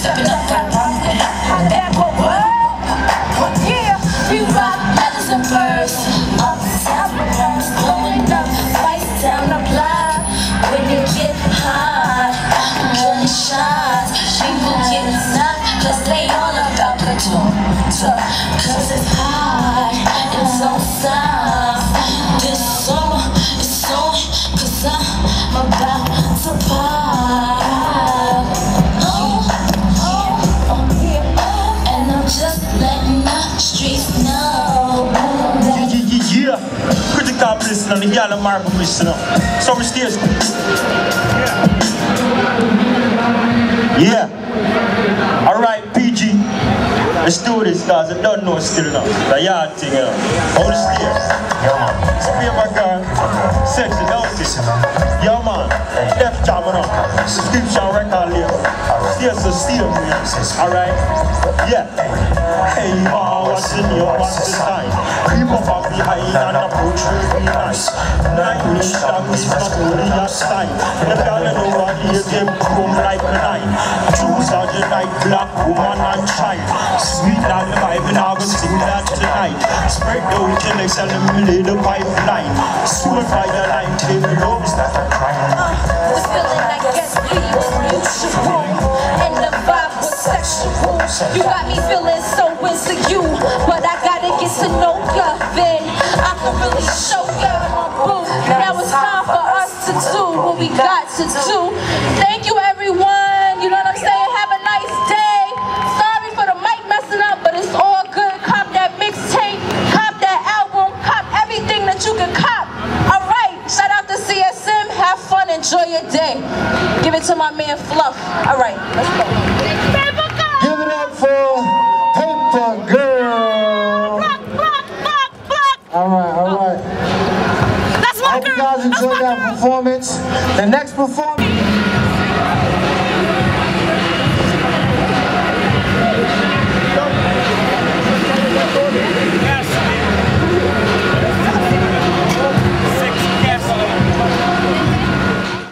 stepping up, got wrong with it. That what? Yeah, we rock and birds. Uptown, bombs blowing up, lights down the block. When you get hot, gunshots, people get knocked, cause they all about the talk. Cause it's hot, it's on stop. This summer, it's on, cause I'm about to pop. Yeah. Critical listener, the girl and Marble listener. So we stay. Yeah. Alright, PG. Let's do this, guys. I don't know still enough. The yard thing, you know. Hold stay. Yeah, man. Spray my girl. Sexy, don't it? Yeah, man. Jam, you know. Subscription record label. Stay so stay, man. Alright? Yeah. Hey, ma, what's in your what's the time? Creep up from behind and approach really nice. Nine inch down is not only your style. The girl in over here, them come like a nine. Choose on the night, black woman and child. Sweet the vibe, and I will sing that tonight. Spread and let me lay the pipeline. Fire line, take love, start You got me feeling so insecure But I gotta get to know ya Then. I can really show ya Boo, now it's time for us to do What we got to do. Thank you everyone. You know what I'm saying? Have a nice day. Sorry for the mic messing up But it's all good. Cop that mixtape Cop that album Cop everything that you can cop. Alright, shout out to CSM Have fun, enjoy your day. Give it to my man Fluff. Alright, let's go I hope you guys enjoyed that performance. The next performance.